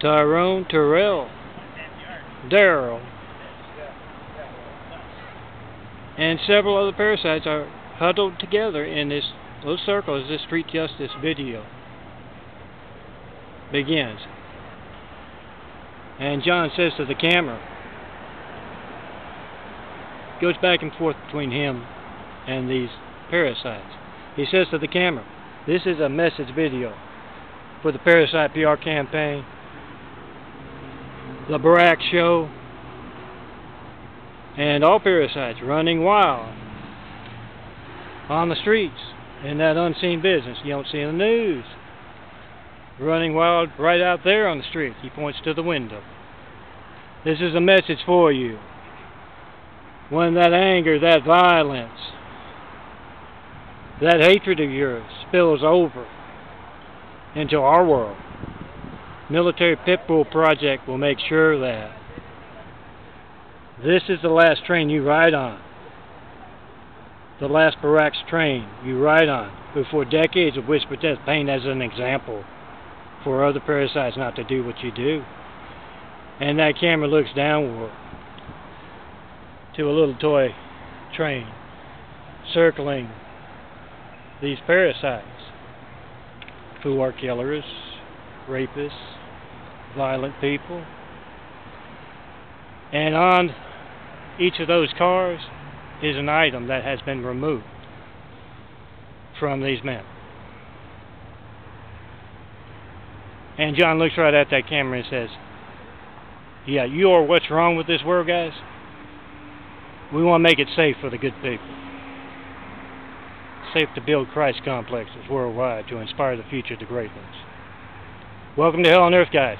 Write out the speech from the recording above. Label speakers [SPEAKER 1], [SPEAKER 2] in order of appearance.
[SPEAKER 1] Tyrone, Terrell, Daryl, and several other parasites are huddled together in this little circle as this street justice video begins. And John says to the camera, goes back and forth between him and these parasites. He says to the camera, this is a message video for the Parasite PR campaign, the Barack Show, and all parasites running wild on the streets in that unseen business you don't see in the news. Running wild right out there on the street. He points to the window. This is a message for you. When that anger, that violence, that hatred of yours spills over into our world, Military Pitbull Project will make sure that this is the last train you ride on. The last Barack's train you ride on before decades of whisper death pain as an example for other parasites not to do what you do. And that camera looks downward to a little toy train circling these parasites who are killers, rapists, violent people. And on each of those cars is an item that has been removed from these men. And John looks right at that camera and says, Yeah, you are what's wrong with this world, guys. We want to make it safe for the good people. Safe to build Christ complexes worldwide to inspire the future to greatness. Welcome to Hell on Earth, guys.